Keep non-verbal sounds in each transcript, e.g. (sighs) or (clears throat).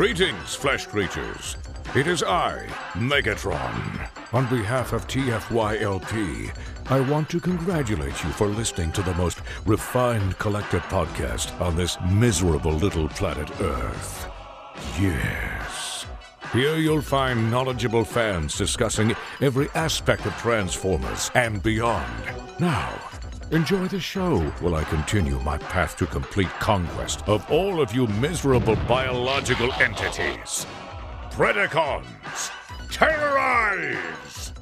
Greetings, flesh creatures. It is I, Megatron. On behalf of TFYLP, I want to congratulate you for listening to the most refined collective podcast on this miserable little planet Earth. Yes. Here you'll find knowledgeable fans discussing every aspect of Transformers and beyond. Now, enjoy the show while I continue my path to complete conquest of all of you miserable biological entities. Predacons, terrorize!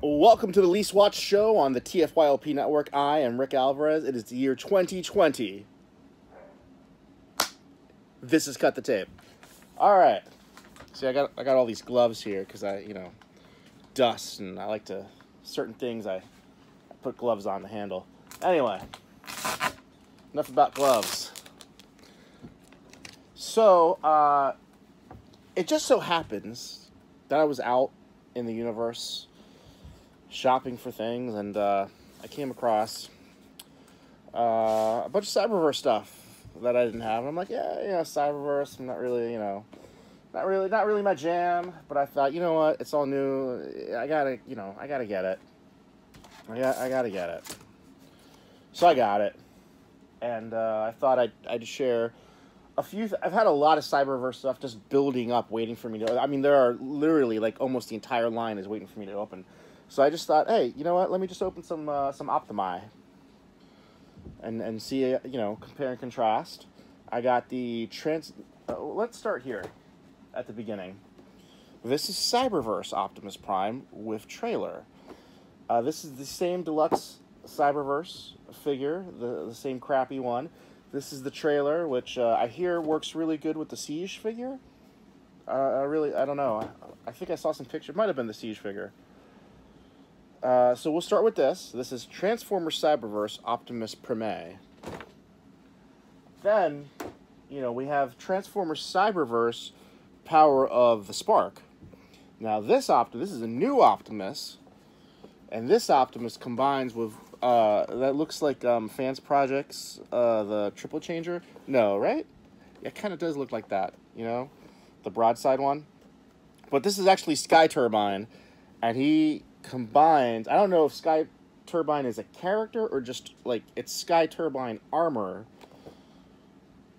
Welcome to the Least Watched Show on the TFYLP network. I am Rick Alvarez. It is the year 2020. This is cut the tape. All right. See, I got I got all these gloves here because I, you know, dust and I like to certain things I, I put gloves on the handle. Anyway, enough about gloves. So, uh, it just so happens that I was out in the universe shopping for things, and uh, I came across uh, a bunch of Cyberverse stuff that I didn't have. And I'm like, yeah, yeah, Cyberverse. I'm not really, you know, not really, not really my jam. But I thought, you know what? It's all new. I gotta, you know, I gotta get it. I got, I gotta get it. So I got it, and uh, I thought I'd, I'd share a few. I've had a lot of Cyberverse stuff just building up, waiting for me to. I mean, there are literally like almost the entire line is waiting for me to open. So I just thought, hey, you know what? Let me just open some uh, some Optimi and and see you know compare and contrast. I got the trans. Uh, let's start here at the beginning. This is Cyberverse Optimus Prime with trailer. Uh, this is the same deluxe Cyberverse figure, the the same crappy one. This is the trailer, which uh, I hear works really good with the Siege figure. Uh, I really, I don't know. I, think I saw some picture. Might have been the Siege figure. Uh, so we'll start with this. This is Transformers Cyberverse Optimus Prime. Then, you know, we have Transformers Cyberverse Power of the Spark. Now this Optimus, this is a new Optimus, and this Optimus combines with uh, that looks like um, Fans Projects, uh, the Triple Changer. No, right? It kind of does look like that, you know, the broadside one. But this is actually Sky Turbine, and he combines. I don't know if Sky Turbine is a character or just like it's Sky Turbine armor.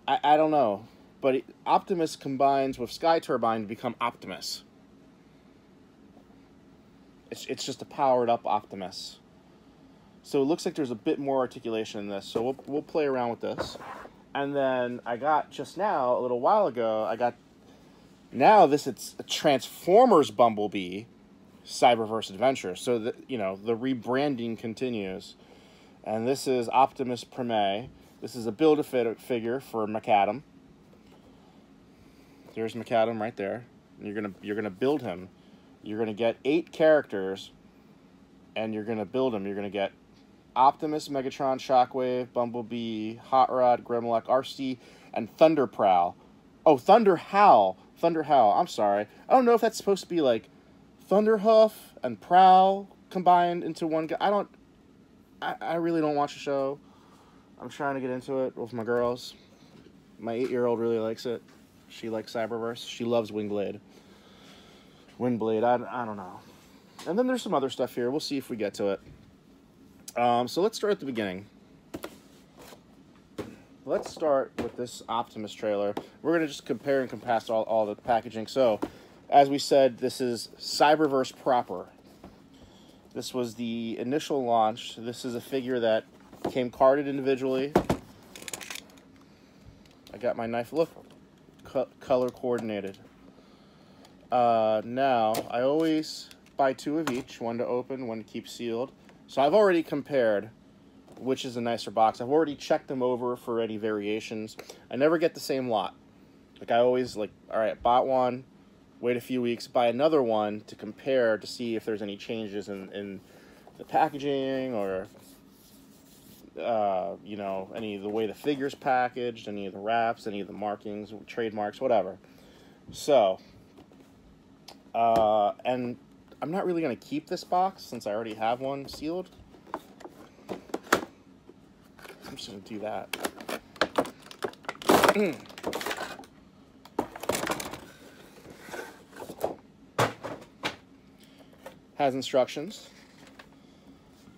I, I don't know. But Optimus combines with Sky Turbine to become Optimus. It's, it's just a powered up Optimus. So it looks like there's a bit more articulation in this. So we'll, we'll play around with this. And then I got just now, a little while ago, I got. Now this it's a Transformers Bumblebee Cyberverse Adventure. So that you know the rebranding continues, and this is Optimus Prime. This is a build a figure for Maccadam. There's Maccadam right there. You're gonna you're gonna build him. You're gonna get eight characters, and you're gonna build him. You're gonna get Optimus, Megatron, Shockwave, Bumblebee, Hot Rod, Grimlock, Arcee, and Thunder Prowl. Oh, Thunder Howl. Thunder Howl. I'm sorry. I don't know if that's supposed to be like Thunderhoof and Prowl combined into one guy. I don't. I, I really don't watch the show. I'm trying to get into it with my girls. My eight year old really likes it. She likes Cyberverse. She loves Wingblade. Windblade, I, I don't know. And then there's some other stuff here. We'll see if we get to it. Um, so let's start at the beginning. Let's start with this Optimus trailer. We're going to just compare and contrast all, all the packaging. So, as we said, this is Cyberverse proper. This was the initial launch. This is a figure that came carded individually. I got my knife. Look, co color coordinated. Uh, now, I always buy two of each, one to open, one to keep sealed. So I've already compared which is a nicer box. I've already checked them over for any variations. I never get the same lot. Like I always like, all right, bought one, wait a few weeks, buy another one to compare to see if there's any changes in, in the packaging or uh, you know, any of the way the figure's packaged, any of the wraps, any of the markings, trademarks, whatever. So, uh, and I'm not really going to keep this box since I already have one sealed. I'm just going to do that. (clears throat) Has instructions.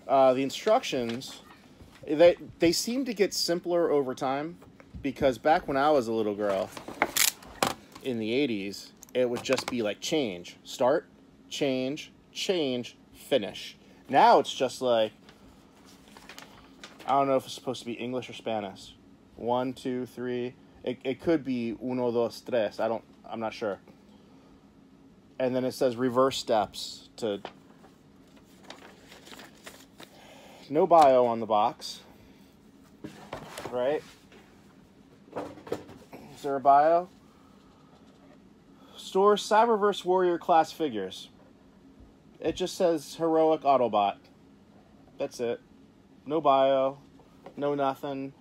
Uh, the instructions, they they seem to get simpler over time, because back when I was a little girl, in the '80s, it would just be like change, start, change, change, finish. Now it's just like I don't know if it's supposed to be English or Spanish. One, two, three. It, it could be uno, dos, tres. I don't. I'm not sure. And then it says reverse steps to. No bio on the box. Right? Is there a bio? Store Cyberverse Warrior class figures. It just says heroic Autobot. That's it. No bio. No nothing.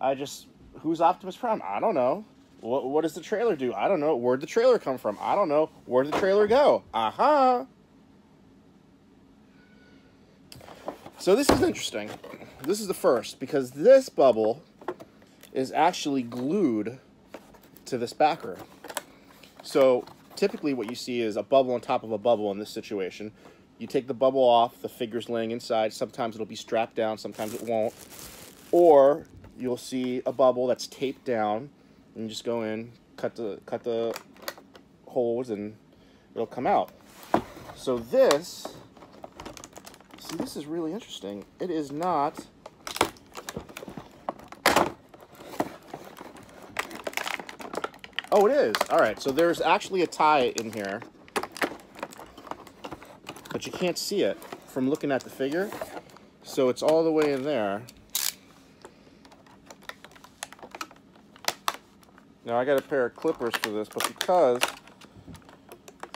I just who's Optimus Prime? I don't know. What what does the trailer do? I don't know. Where'd the trailer come from? I don't know. Where'd the trailer go? Aha. Uh-huh. So this is interesting. This is the first because this bubble is actually glued to this backer. So typically what you see is a bubble on top of a bubble in this situation. You take the bubble off, the figure's laying inside. Sometimes it'll be strapped down, sometimes it won't. Or you'll see a bubble that's taped down and you just go in, cut the cut the holes and it'll come out. So this see this is really interesting. It is not Oh, it is. All right, so there's actually a tie in here, but you can't see it from looking at the figure. So it's all the way in there. Now I got a pair of clippers for this, but because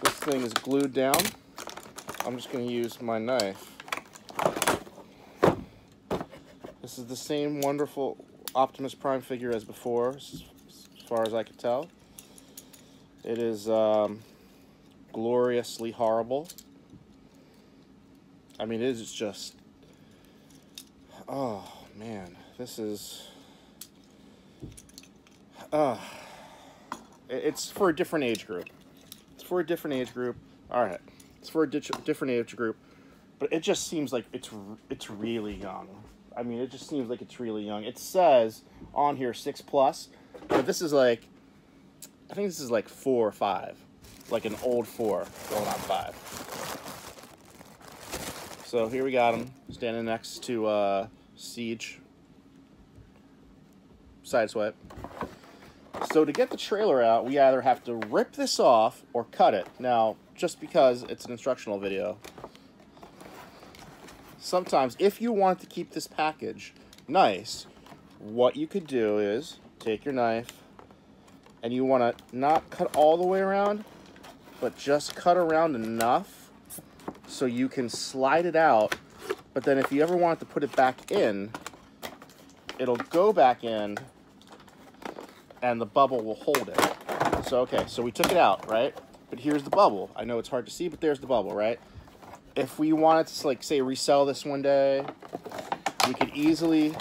this thing is glued down, I'm just going to use my knife. This is the same wonderful Optimus Prime figure as before, as far as I can tell. It is um, gloriously horrible. I mean, it is just. Oh, man. This is. Uh, it's for a different age group. It's for a different age group. All right. It's for a di different age group. But it just seems like it's it's really young. I mean, it just seems like it's really young. It says on here 6 plus, but this is like I think this is like four or five. Like an old four going on five. So here we got him standing next to uh, Siege. Sideswipe. So to get the trailer out, we either have to rip this off or cut it. Now, just because it's an instructional video, sometimes if you want to keep this package nice, what you could do is take your knife, and you want to not cut all the way around, but just cut around enough so you can slide it out. But then if you ever want to put it back in, it'll go back in and the bubble will hold it. So, okay, so we took it out, right? But here's the bubble. I know it's hard to see, but there's the bubble, right? If we wanted to, like, say, resell this one day, we could easily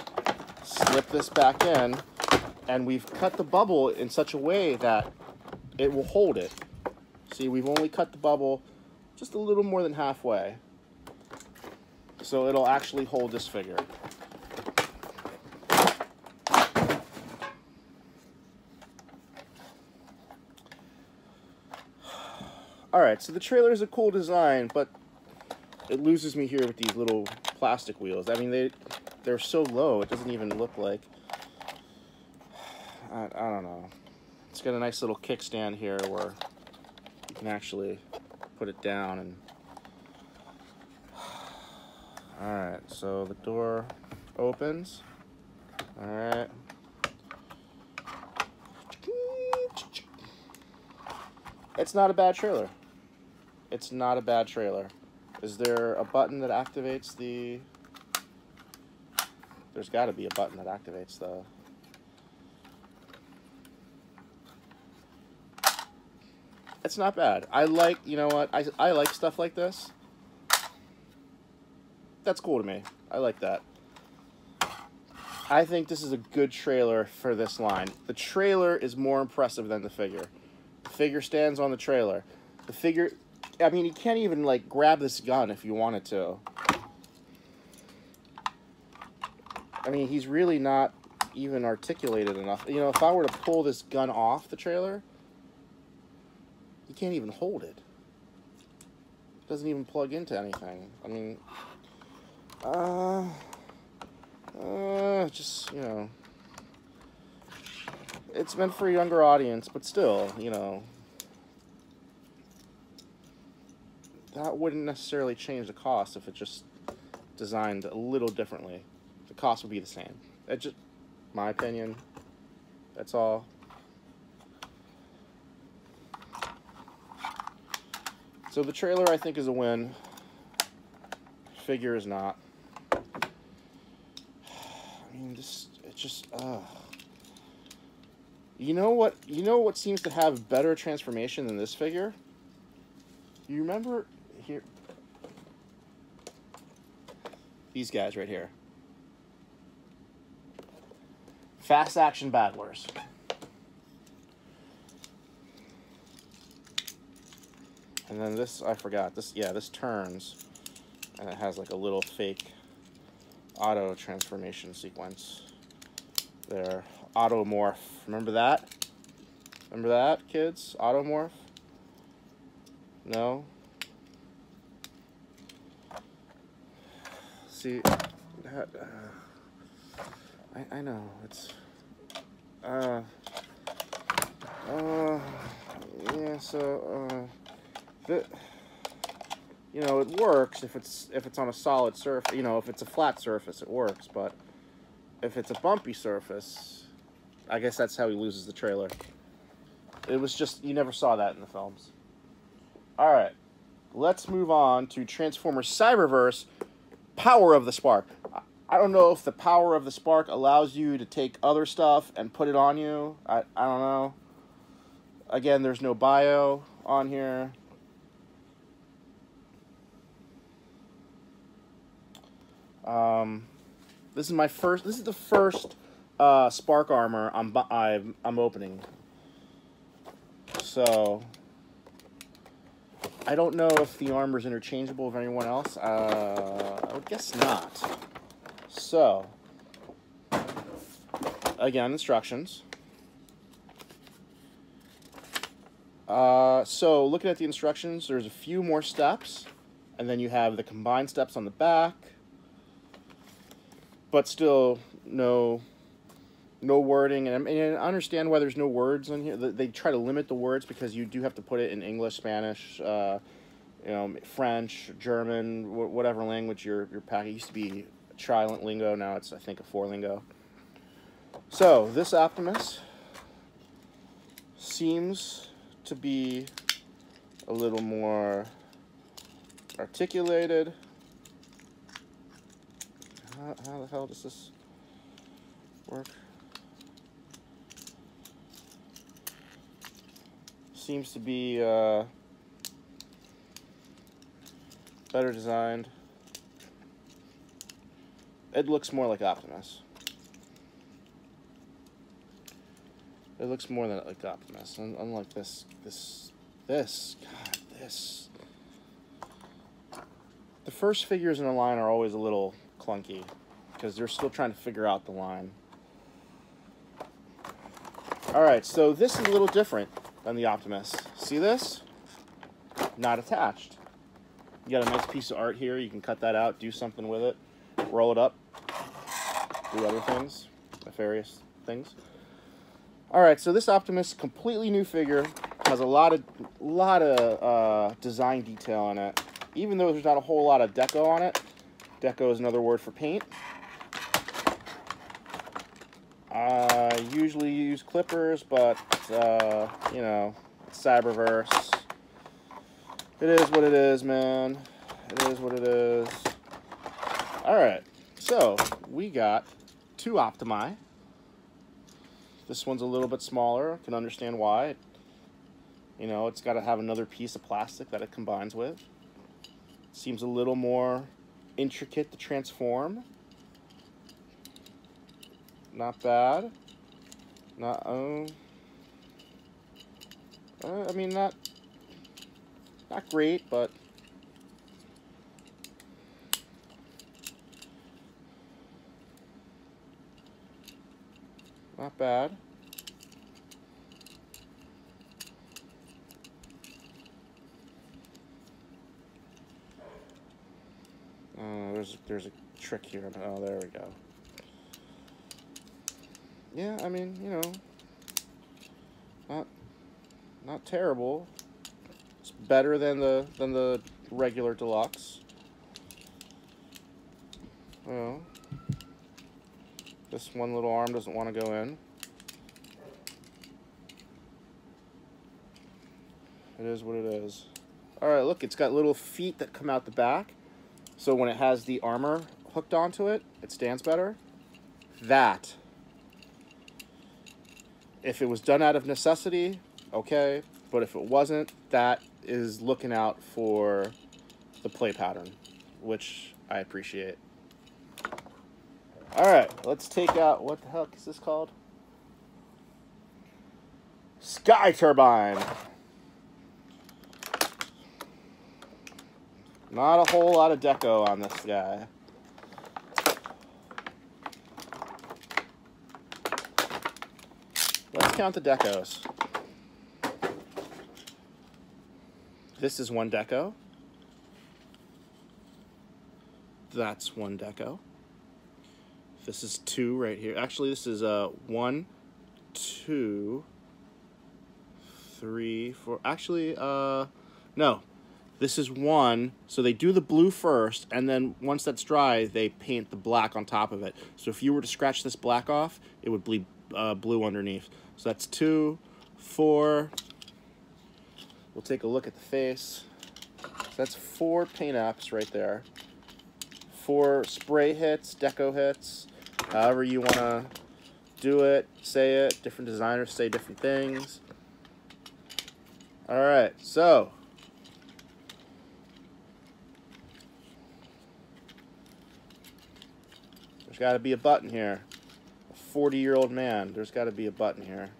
slip this back in and we've cut the bubble in such a way that it will hold it. See, we've only cut the bubble just a little more than halfway. So it'll actually hold this figure. (sighs) Alright, so the trailer is a cool design, but it loses me here with these little plastic wheels. I mean, they, they're so low, it doesn't even look like I, I don't know. It's got a nice little kickstand here where you can actually put it down and (sighs) Alright, so the door opens. Alright. It's not a bad trailer. It's not a bad trailer. Is there a button that activates the... There's got to be a button that activates the it's not bad. I like, you know what, I, I like stuff like this. That's cool to me. I like that. I think this is a good trailer for this line. The trailer is more impressive than the figure. The figure stands on the trailer. The figure, I mean, you can't even like grab this gun if you wanted to. I mean, he's really not even articulated enough. You know, if I were to pull this gun off the trailer, you can't even hold it. It doesn't even plug into anything. I mean, uh, uh, just, you know, it's meant for a younger audience, but still, you know, that wouldn't necessarily change the cost if it just designed a little differently. The cost would be the same. It just, my opinion. That's all. So the trailer, I think, is a win. Figure is not. (sighs) I mean, this it just. Uh. You know what? You know what seems to have better transformation than this figure. You remember here? These guys right here. Fast action battlers. And then this, I forgot, this, yeah, this turns, and it has like a little fake auto transformation sequence there. Automorph, remember that? Remember that, kids? Automorph? No? See, that, uh, I, I know, it's, uh, uh, yeah, so, uh, you know, it works if it's if it's on a solid surface. You know, if it's a flat surface, it works. But if it's a bumpy surface, I guess that's how he loses the trailer. It was just you never saw that in the films. All right, let's move on to Transformers Cyberverse: Power of the Spark. I don't know if the power of the spark allows you to take other stuff and put it on you. I, I don't know. Again, there's no bio on here. Um, this is my first. This is the first uh, spark armor I'm I'm I'm opening. So I don't know if the armor is interchangeable with anyone else. Uh, I would guess not. So again, instructions. Uh, so looking at the instructions, there's a few more steps, and then you have the combined steps on the back but still no no wording and, and I understand why there's no words on here. They try to limit the words because you do have to put it in English Spanish uh, you know French German whatever language your your pack it used to be trilingua lingo now it's I think a four lingo. So this Optimus seems to be a little more articulated. How, how the hell does this work? Seems to be uh, better designed. It looks more like Optimus. It looks more than like Optimus, unlike this, this, this, God, this. The first figures in the line are always a little clunky because they're still trying to figure out the line. Alright, so this is a little different than the Optimus. See this? Not attached. You got a nice piece of art here. You can cut that out, do something with it, roll it up, do other things, nefarious things. Alright, so this Optimus, completely new figure, has a lot of lot of uh, design detail on it. Even though there's not a whole lot of deco on it, Deco is another word for paint. I usually use clippers, but, uh, you know, Cyberverse. It is what it is, man. It is what it is. Alright, so we got two Optimi. This one's a little bit smaller. I can understand why. You know, it's got to have another piece of plastic that it combines with. Seems a little more intricate to transform. Not bad. Not oh. Uh, I mean, not not great, but not bad. Uh, there's there's a trick here. Oh, there we go. Yeah, I mean, you know, not not terrible. It's better than the than the regular deluxe. Well, this one little arm doesn't want to go in. It is what it is. Alright, look, it's got little feet that come out the back. So when it has the armor hooked onto it, it stands better. That, if it was done out of necessity, okay. But if it wasn't, that is looking out for the play pattern, which I appreciate. All right, let's take out, what the heck is this called? Sky Turbine. Not a whole lot of deco on this guy. Count the decos. This is one deco. That's one deco. This is two right here. Actually, this is uh, one, two, three, four. Actually, uh, no, this is one, so they do the blue first, and then once that's dry, they paint the black on top of it. So if you were to scratch this black off, it would bleed uh, blue underneath. So that's two, four. We'll take a look at the face. So that's four paint apps right there. Four spray hits, deco hits, however you want to do it, say it. Different designers say different things. All right, so There's got to be a button here. A 40 year old man, there's got to be a button here.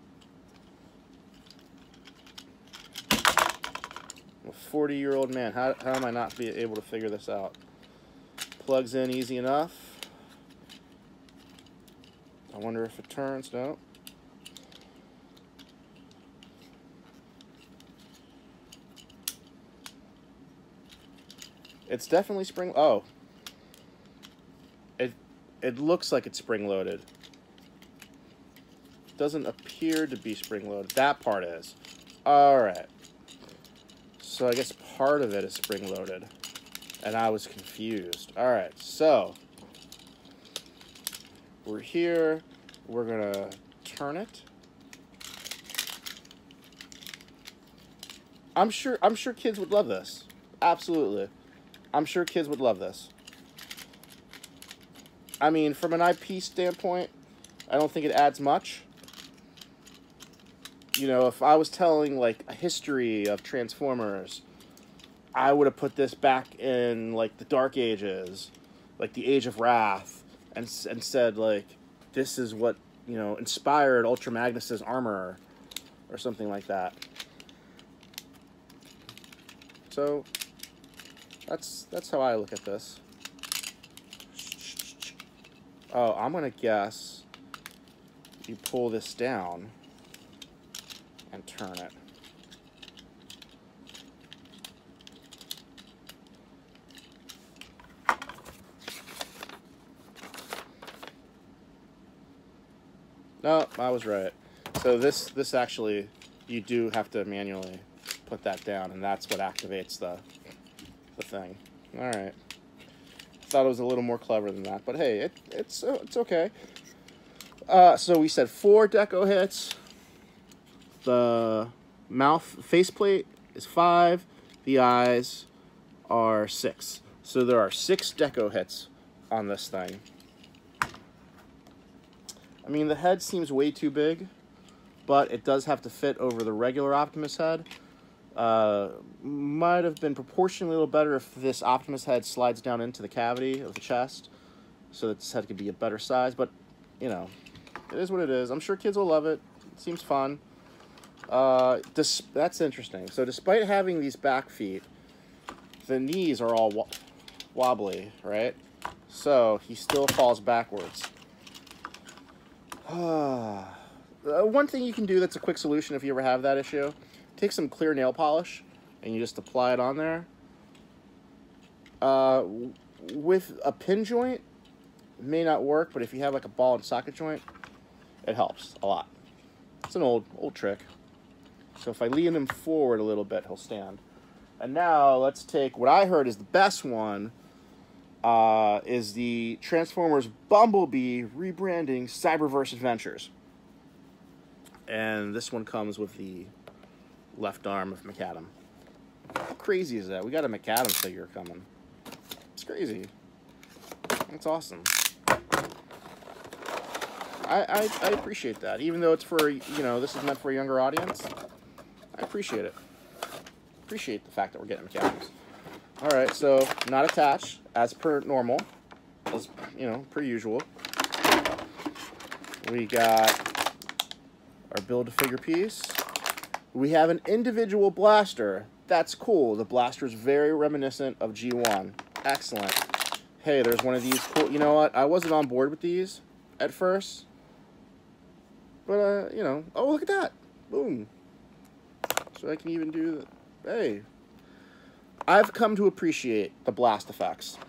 A 40 year old man, how, how am I not be able to figure this out? Plugs in easy enough. I wonder if it turns. No. It's definitely spring. Oh, It, it looks like it's spring-loaded. Doesn't appear to be spring-loaded. That part is. Alright. So I guess part of it is spring-loaded. And I was confused. Alright, so. We're here. We're going to turn it. I'm sure I'm sure kids would love this. Absolutely. I'm sure kids would love this. I mean, from an IP standpoint, I don't think it adds much. You know, if I was telling, like, a history of Transformers, I would have put this back in, like, the Dark Ages, like the Age of Wrath, and, and said, like, this is what, you know, inspired Ultra Magnus's armor, or something like that. So, that's, that's how I look at this. Oh, I'm to guess you pull this down and turn it. No, I was right. So this this actually you do have to manually put that down and that's what activates the the thing. All right thought it was a little more clever than that, but hey, it, it's it's okay. Uh, so we said four deco hits. The mouth faceplate is five. The eyes are six. So there are six deco hits on this thing. I mean, the head seems way too big, but it does have to fit over the regular Optimus head. Uh, might have been proportionally a little better if this Optimus head slides down into the cavity of the chest so that this head could be a better size, but, you know, It is what it is. I'm sure kids will love it. It seems fun. Uh, that's interesting. So despite having these back feet, the knees are all wo- wobbly, right? So he still falls backwards. (sighs) Uh, one thing you can do that's a quick solution if you ever have that issue, take some clear nail polish and you just apply it on there. Uh, with a pin joint, may not work, but if you have like a ball and socket joint, it helps a lot. It's an old old trick. So if I lean him forward a little bit, he'll stand. And now let's take what I heard is the best one. Uh, is the Transformers Bumblebee rebranding Cyberverse Adventures. And this one comes with the left arm of Maccadam. How crazy is that? We got a Maccadam figure coming. It's crazy. It's awesome. I, I, I appreciate that. Even though it's for, you know, this is meant for a younger audience, Appreciate it. Appreciate the fact that we're getting Maccadams. All right, so not attached as per normal, as you know, per usual. We got our build a figure piece. We have an individual blaster. That's cool. The blaster is very reminiscent of G1. Excellent. Hey, there's one of these cool. You know what? I wasn't on board with these at first, but uh, you know. Oh, look at that! Boom. So I can even do. The, hey, I've come to appreciate the blast effects.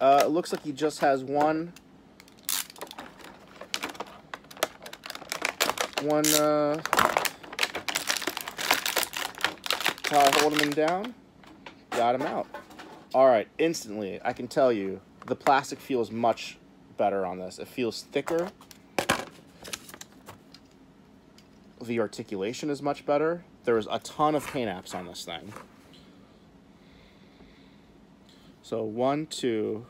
Uh, it looks like he just has one. One, uh. How I hold him down. Got him out. Alright, instantly, I can tell you, the plastic feels much better on this. It feels thicker. The articulation is much better. There's a ton of paint apps on this thing. So one, two,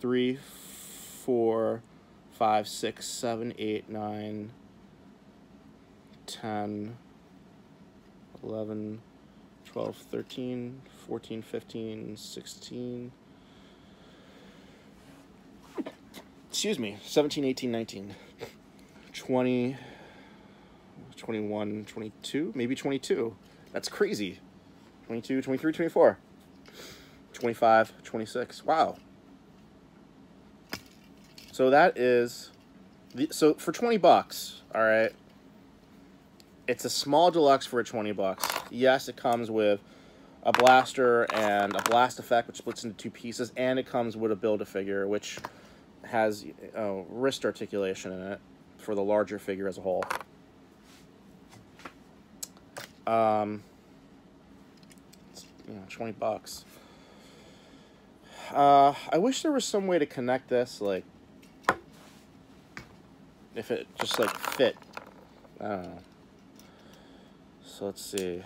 three, four, five, six, seven, eight, nine, ten, eleven, twelve, thirteen, fourteen, fifteen, sixteen. Excuse me, 17, 18, 19, 20, 21, 22, maybe 22. That's crazy. 22, 23, 24. 25, 26. Wow. So that is the, so for 20 bucks, all right. It's a small deluxe for 20 bucks. Yes, it comes with a blaster and a blast effect which splits into two pieces and it comes with a build a figure which has uh, wrist articulation in it for the larger figure as a whole. Um, you know, 20 bucks. Uh, I wish there was some way to connect this, like, if it just, like, fit. I don't know. So let's see.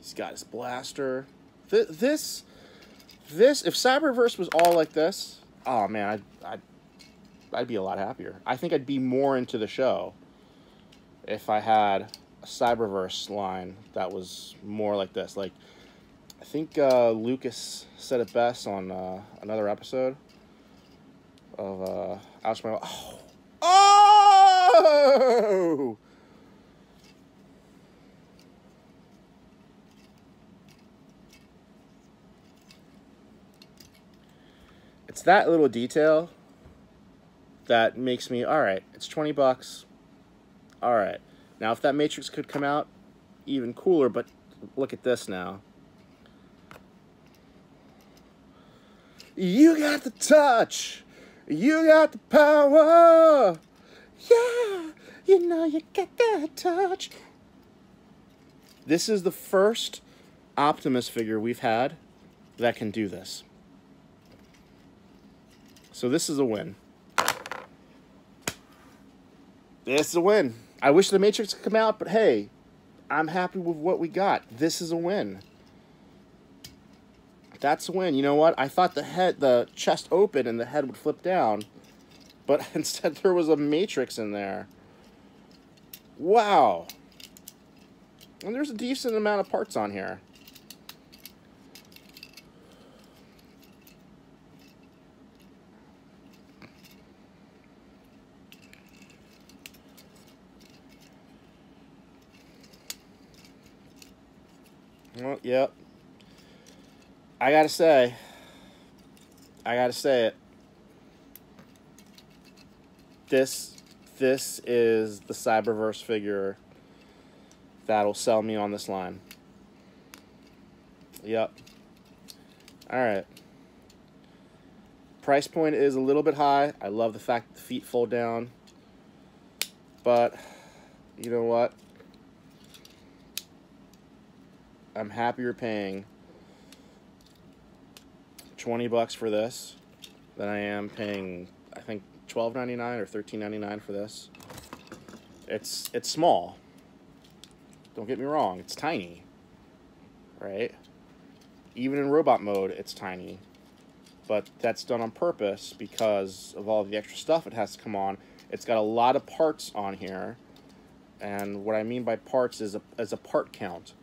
He's got his blaster. Th this, this, if Cyberverse was all like this, oh man, I'd, I'd, I'd be a lot happier. I think I'd be more into the show if I had a Cyberverse line that was more like this. Like, I think uh, Lucas said it best on uh, another episode of uh, Ouch My Oh! Oh! It's that little detail that makes me, all right, it's 20 bucks. All right. Now, if that Matrix could come out, even cooler, but look at this now. You got the touch. You got the power. Yeah, you know you got that touch. This is the first Optimus figure we've had that can do this. So this is a win. This is a win. I wish the Matrix could come out, but hey, I'm happy with what we got. This is a win. That's a win. You know what? I thought the head, the chest opened and the head would flip down, but (laughs) instead there was a Matrix in there. Wow. And there's a decent amount of parts on here. Well, yep. I gotta say, I gotta say it. This, this is the Cyberverse figure that'll sell me on this line. Yep. All right. Price point is a little bit high. I love the fact the feet fold down. But, you know what? I'm happier paying 20 bucks for this than I am paying, I think, 12.99 or 13.99 for this. It's it's small. Don't get me wrong, it's tiny. Right? Even in robot mode, it's tiny. But that's done on purpose because of all the extra stuff it has to come on. It's got a lot of parts on here. And what I mean by parts is a, is a part count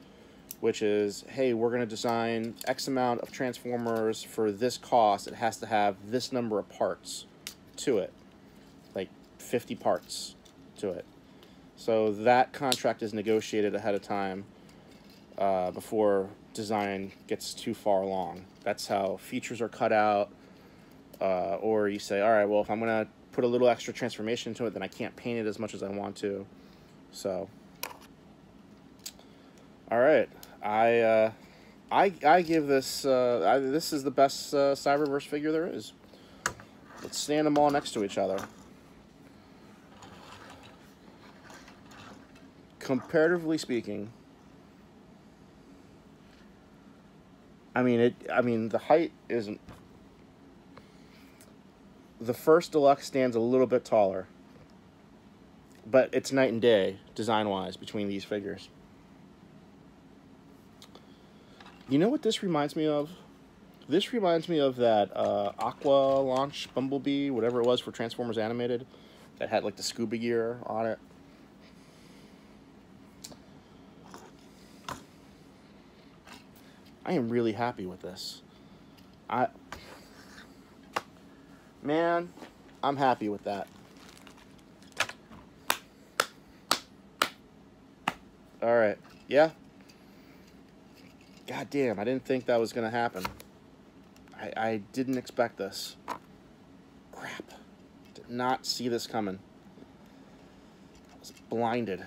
which is, hey, we're going to design X amount of transformers for this cost. It has to have this number of parts to it, like 50 parts to it. So that contract is negotiated ahead of time uh, before design gets too far along. That's how features are cut out. Uh, or you say, all right, well, if I'm going to put a little extra transformation into it, then I can't paint it as much as I want to. So, all right. I uh, I I give this uh, I, this is the best uh, Cyberverse figure there is. Let's stand them all next to each other. Comparatively speaking, I mean it. I mean the height isn't. The first deluxe stands a little bit taller, but it's night and day design wise between these figures. You know what this reminds me of? This reminds me of that uh, Aqua launch Bumblebee, whatever it was for Transformers Animated, that had like the scuba gear on it. I am really happy with this. I man, I'm happy with that. All right. Yeah, God damn, I didn't think that was going to happen. I, I didn't expect this. Crap. Did not see this coming. I was blinded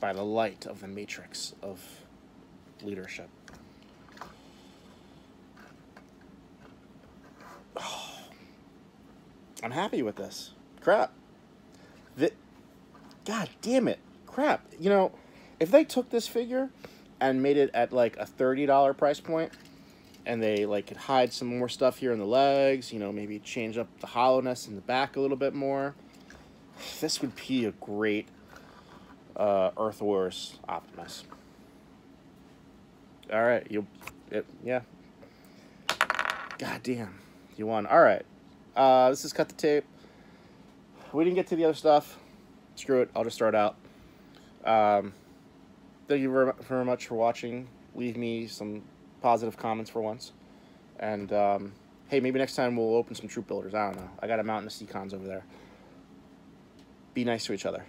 by the light of the matrix of leadership. Oh, (sighs) I'm happy with this. Crap. The, God damn it. Crap. You know, if they took this figure and made it at like a $30 price point and they like could hide some more stuff here in the legs, you know, maybe change up the hollowness in the back a little bit more. This would be a great uh, Earth Wars Optimus. All right, you, it, yeah. God damn, you won. All right, uh, this is cut the tape. We didn't get to the other stuff. Screw it. I'll just start out. Um, thank you very, very much for watching. Leave me some positive comments for once. And, um, hey, maybe next time we'll open some troop builders. I don't know. I got a mountain of Seacons over there. Be nice to each other.